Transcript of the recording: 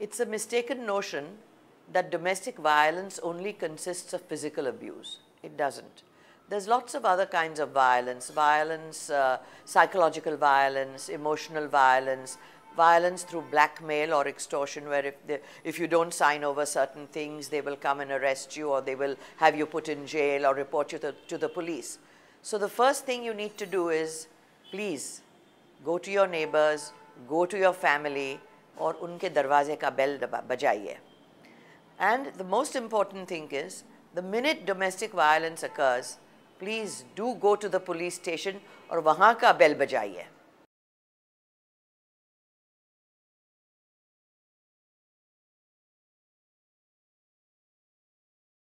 It's a mistaken notion that domestic violence only consists of physical abuse. It doesn't. There's lots of other kinds of violence, violence, uh, psychological violence, emotional violence, violence through blackmail or extortion where if, they, if you don't sign over certain things, they will come and arrest you or they will have you put in jail or report you to, to the police. So the first thing you need to do is, please, go to your neighbors, go to your family और उनके दरवाजे का bell बजाइए। And the most important thing is the minute domestic violence occurs please do go to the police station और वहाँ का bell बजाइए।